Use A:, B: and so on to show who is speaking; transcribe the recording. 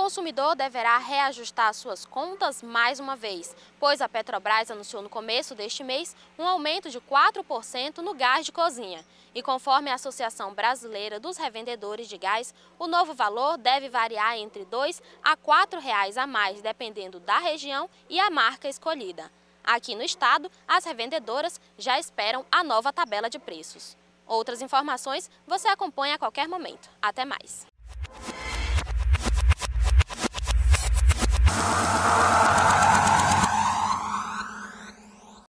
A: consumidor deverá reajustar suas contas mais uma vez, pois a Petrobras anunciou no começo deste mês um aumento de 4% no gás de cozinha. E conforme a Associação Brasileira dos Revendedores de Gás, o novo valor deve variar entre R$ 2 a R$ reais a mais, dependendo da região e a marca escolhida. Aqui no estado, as revendedoras já esperam a nova tabela de preços. Outras informações você acompanha a qualquer momento. Até mais!